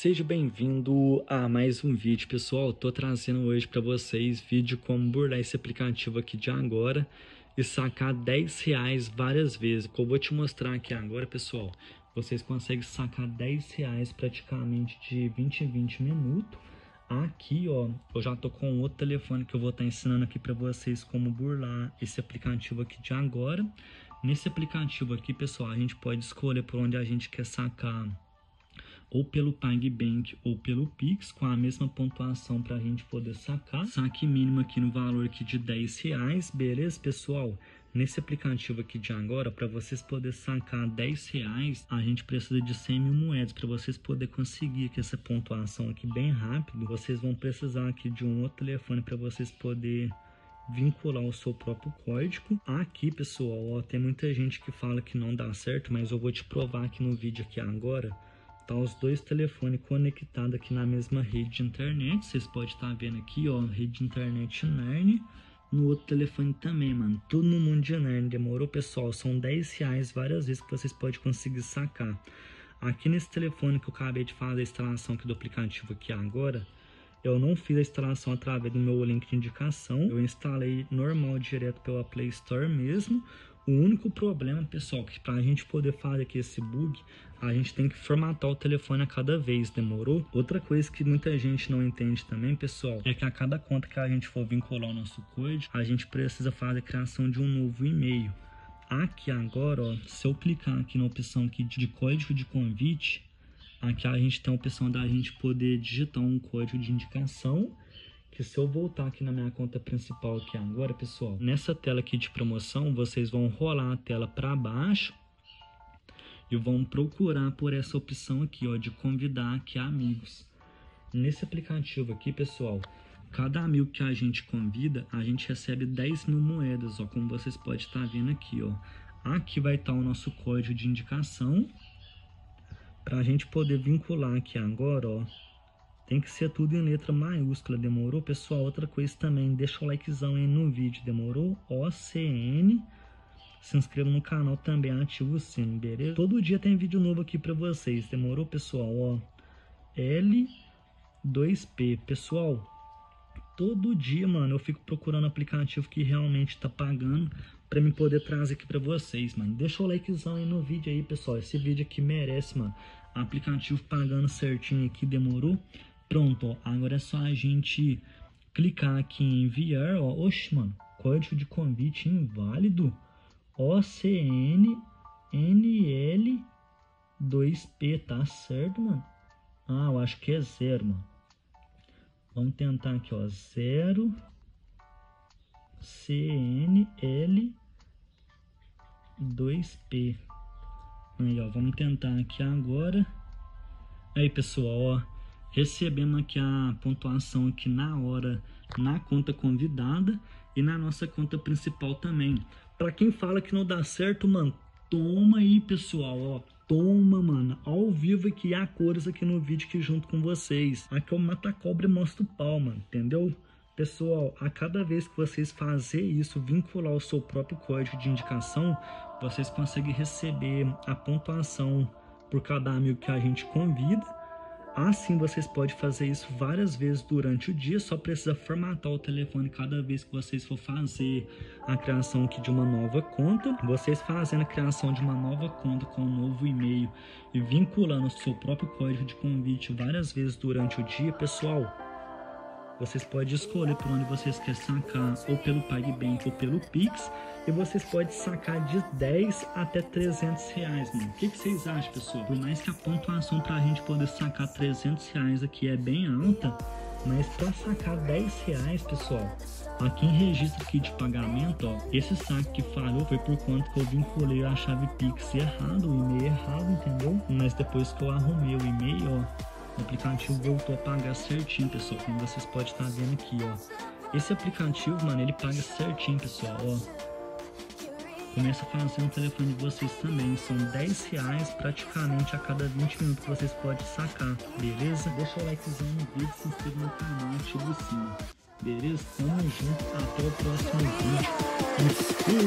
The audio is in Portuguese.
Seja bem-vindo a mais um vídeo, pessoal. Tô trazendo hoje para vocês vídeo como burlar esse aplicativo aqui de agora e sacar 10 reais várias vezes. O que eu vou te mostrar aqui agora, pessoal, vocês conseguem sacar 10 reais praticamente de 20 em 20 minutos. Aqui, ó, eu já tô com outro telefone que eu vou estar tá ensinando aqui para vocês como burlar esse aplicativo aqui de agora. Nesse aplicativo aqui, pessoal, a gente pode escolher por onde a gente quer sacar ou pelo PagBank ou pelo Pix, com a mesma pontuação para a gente poder sacar. Saque mínimo aqui no valor aqui de 10 reais, beleza, pessoal? Nesse aplicativo aqui de agora, para vocês poderem sacar 10 reais, a gente precisa de 100 mil moedas. Para vocês poderem conseguir aqui essa pontuação aqui bem rápido, vocês vão precisar aqui de um outro telefone para vocês poderem vincular o seu próprio código. Aqui, pessoal, ó, tem muita gente que fala que não dá certo, mas eu vou te provar aqui no vídeo aqui agora tá os dois telefones conectados aqui na mesma rede de internet. Vocês podem estar tá vendo aqui, ó, rede de internet Narnia. No outro telefone também, mano. Tudo no mundo de Narnia. Demorou, pessoal? São 10 reais várias vezes que vocês podem conseguir sacar. Aqui nesse telefone que eu acabei de fazer a instalação aqui do aplicativo aqui agora, eu não fiz a instalação através do meu link de indicação. Eu instalei normal direto pela Play Store mesmo. O único problema, pessoal, que para a gente poder fazer aqui esse bug, a gente tem que formatar o telefone a cada vez, demorou? Outra coisa que muita gente não entende também, pessoal, é que a cada conta que a gente for vincular o nosso código, a gente precisa fazer a criação de um novo e-mail. Aqui agora, ó, se eu clicar aqui na opção aqui de código de convite, aqui a gente tem a opção da gente poder digitar um código de indicação que se eu voltar aqui na minha conta principal aqui agora, pessoal, nessa tela aqui de promoção, vocês vão rolar a tela para baixo e vão procurar por essa opção aqui, ó, de convidar aqui amigos. Nesse aplicativo aqui, pessoal, cada amigo que a gente convida, a gente recebe 10 mil moedas, ó, como vocês podem estar vendo aqui, ó. Aqui vai estar o nosso código de indicação, para a gente poder vincular aqui agora, ó, tem que ser tudo em letra maiúscula, demorou? Pessoal, outra coisa também, deixa o likezão aí no vídeo, demorou? OCN, se inscreva no canal também, ativa o sino, beleza? Todo dia tem vídeo novo aqui pra vocês, demorou, pessoal? Ó, L2P, pessoal, todo dia, mano, eu fico procurando aplicativo que realmente tá pagando pra me poder trazer aqui pra vocês, mano. Deixa o likezão aí no vídeo aí, pessoal, esse vídeo aqui merece, mano. Aplicativo pagando certinho aqui, demorou? Pronto, ó, agora é só a gente clicar aqui em enviar, ó, oxe, mano, código de convite inválido, OCN NL 2P, tá certo, mano? Ah, eu acho que é zero, mano. Vamos tentar aqui, ó, zero CNL 2P. Aí, ó, vamos tentar aqui agora. Aí, pessoal, ó, recebendo aqui a pontuação aqui na hora na conta convidada e na nossa conta principal também. Para quem fala que não dá certo, mano, toma aí, pessoal, ó. Toma, mano, ao vivo aqui há cores aqui no vídeo aqui junto com vocês. Aqui é o mata cobra e mostra o pau, mano, entendeu? Pessoal, a cada vez que vocês fazer isso, vincular o seu próprio código de indicação, vocês conseguem receber a pontuação por cada amigo que a gente convida Assim, vocês podem fazer isso várias vezes durante o dia, só precisa formatar o telefone cada vez que vocês for fazer a criação aqui de uma nova conta. Vocês fazendo a criação de uma nova conta com um novo e-mail e vinculando o seu próprio código de convite várias vezes durante o dia, pessoal, vocês podem escolher por onde vocês querem sacar, ou pelo PagBank ou pelo Pix, e vocês podem sacar de 10 até 300 reais, mano. O que, que vocês acham, pessoal? Por mais que a pontuação para a gente poder sacar 300 reais aqui é bem alta, mas para sacar 10 reais, pessoal, aqui em registro aqui de pagamento, ó, esse saque que falhou foi por conta que eu vinculei a chave Pix errado, o e-mail errado, entendeu? Mas depois que eu arrumei o e-mail, ó, o aplicativo voltou a pagar certinho, pessoal, como vocês podem estar vendo aqui, ó. Esse aplicativo, mano, ele paga certinho, pessoal, ó. Começa a fazer no telefone de vocês também. São 10 reais praticamente a cada 20 minutos que vocês podem sacar, beleza? Deixa o likezão no vídeo, se inscreva no canal, ativa o sino. Beleza? Tamo junto, até o próximo vídeo. E fui!